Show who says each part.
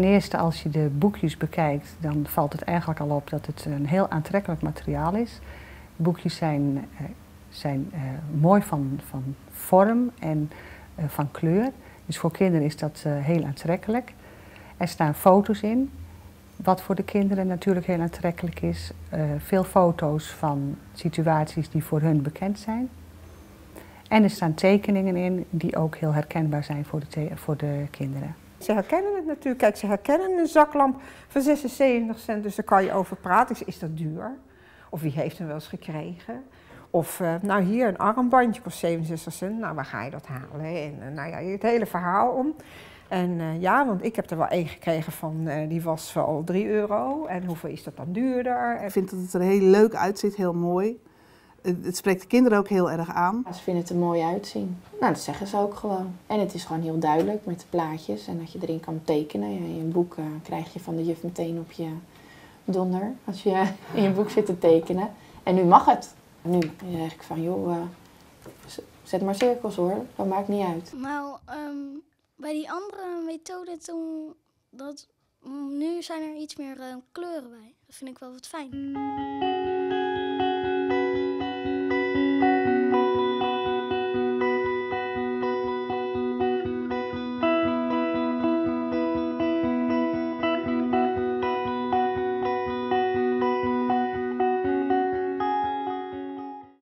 Speaker 1: ten eerste, als je de boekjes bekijkt, dan valt het eigenlijk al op dat het een heel aantrekkelijk materiaal is. Boekjes zijn, uh, zijn uh, mooi van, van vorm en uh, van kleur. Dus voor kinderen is dat heel aantrekkelijk. Er staan foto's in, wat voor de kinderen natuurlijk heel aantrekkelijk is. veel foto's van situaties die voor hun bekend zijn. En er staan tekeningen in die ook heel herkenbaar zijn voor de, voor de kinderen.
Speaker 2: Ze herkennen het natuurlijk. Kijk, ze herkennen een zaklamp van 76 cent, dus daar kan je over praten. Zeg, is dat duur? Of wie heeft hem wel eens gekregen? Of, uh, nou hier, een armbandje kost 67 cent. Nou, waar ga je dat halen? En uh, nou ja, het hele verhaal om. En uh, ja, want ik heb er wel één gekregen van, die was al 3 euro. En hoeveel is dat dan duurder?
Speaker 3: Ik vind dat het er heel leuk uitziet, heel mooi het spreekt de kinderen ook heel erg aan.
Speaker 4: Ze vinden het er mooi uitzien. Nou, dat zeggen ze ook gewoon. En het is gewoon heel duidelijk met de plaatjes en dat je erin kan tekenen. Ja, in een boek uh, krijg je van de juf meteen op je donder als je in je boek zit te tekenen. En nu mag het. Nu zeg ik van, joh, uh, zet maar cirkels hoor, dat maakt niet uit.
Speaker 5: Nou, um, bij die andere methode toen, dat, nu zijn er iets meer uh, kleuren bij. Dat vind ik wel wat fijn.